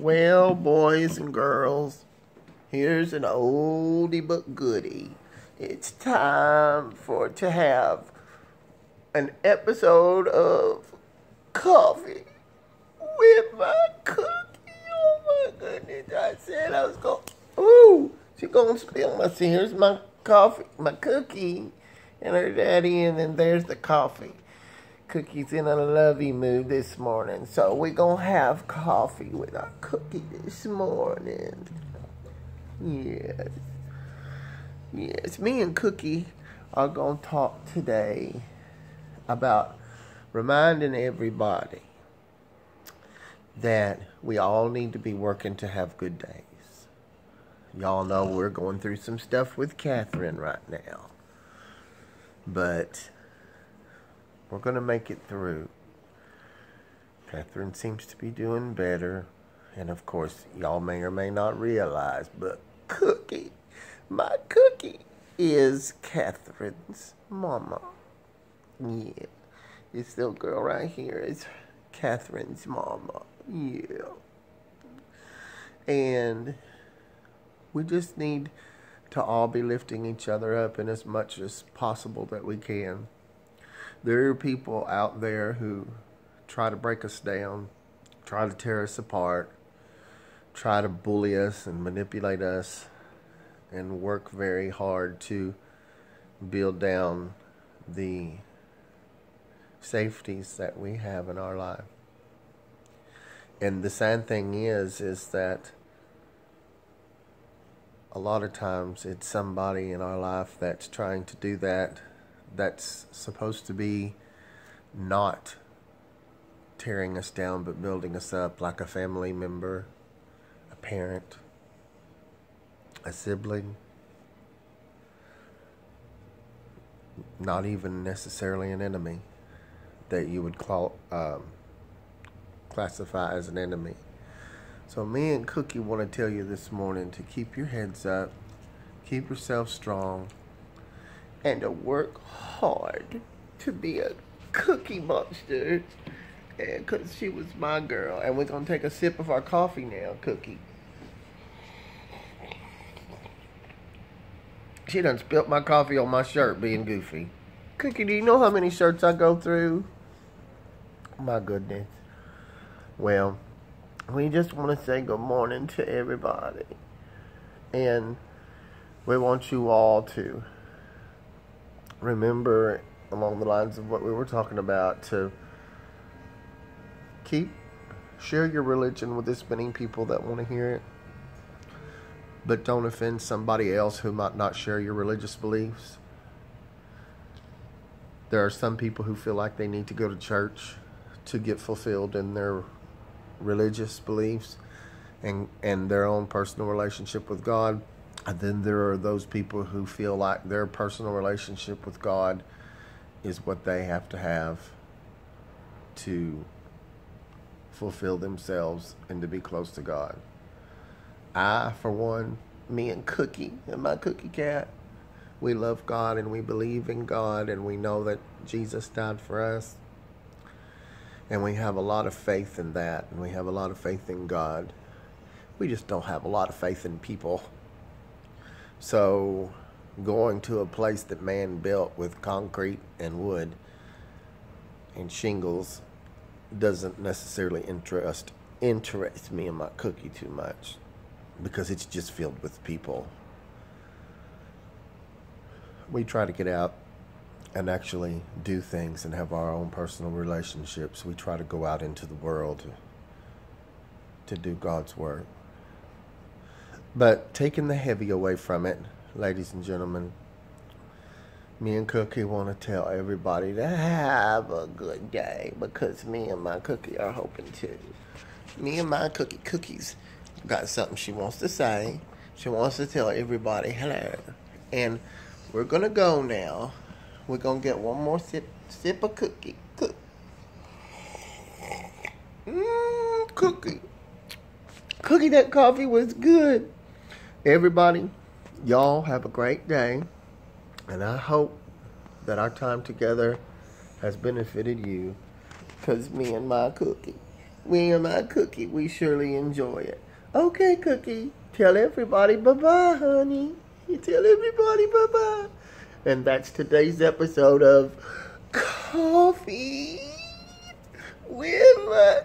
Well, boys and girls, here's an oldie but goodie. It's time for to have an episode of coffee with my cookie. Oh my goodness! I said I was going. Ooh, she gonna spill my. See, here's my coffee, my cookie, and her daddy, and then there's the coffee. Cookie's in a lovey mood this morning, so we're gonna have coffee with our cookie this morning. Yes. Yes, me and Cookie are gonna talk today about reminding everybody that we all need to be working to have good days. Y'all know we're going through some stuff with Catherine right now. But we're going to make it through. Catherine seems to be doing better. And of course, y'all may or may not realize, but Cookie, my Cookie, is Catherine's mama. Yeah. This little girl right here is Catherine's mama. Yeah. And we just need to all be lifting each other up in as much as possible that we can. There are people out there who try to break us down, try to tear us apart, try to bully us and manipulate us, and work very hard to build down the safeties that we have in our life. And the sad thing is, is that a lot of times it's somebody in our life that's trying to do that that's supposed to be not tearing us down but building us up like a family member, a parent, a sibling, not even necessarily an enemy that you would call, um, classify as an enemy. So, me and Cookie want to tell you this morning to keep your heads up, keep yourself strong, and to work hard to be a cookie monster. And because she was my girl. And we're going to take a sip of our coffee now, Cookie. She done spilt my coffee on my shirt being goofy. Cookie, do you know how many shirts I go through? My goodness. Well, we just want to say good morning to everybody. And we want you all to remember along the lines of what we were talking about to keep share your religion with as many people that want to hear it but don't offend somebody else who might not share your religious beliefs. There are some people who feel like they need to go to church to get fulfilled in their religious beliefs and and their own personal relationship with God and then there are those people who feel like their personal relationship with God is what they have to have to fulfill themselves and to be close to God. I, for one, me and Cookie and my Cookie Cat, we love God and we believe in God and we know that Jesus died for us. And we have a lot of faith in that and we have a lot of faith in God. We just don't have a lot of faith in people. So, going to a place that man built with concrete and wood and shingles doesn't necessarily interest interest me in my cookie too much because it's just filled with people. We try to get out and actually do things and have our own personal relationships. We try to go out into the world to, to do God's work. But taking the heavy away from it, ladies and gentlemen, me and Cookie want to tell everybody to have a good day because me and my Cookie are hoping to. Me and my Cookie Cookies got something she wants to say. She wants to tell everybody hello. And we're going to go now. We're going to get one more sip, sip of cookie. Cook. Mmm, cookie. Cookie, that coffee was good. Everybody, y'all have a great day. And I hope that our time together has benefited you. Because me and my cookie, me and my cookie, we surely enjoy it. Okay, Cookie, tell everybody bye-bye, honey. You tell everybody bye-bye. And that's today's episode of Coffee with my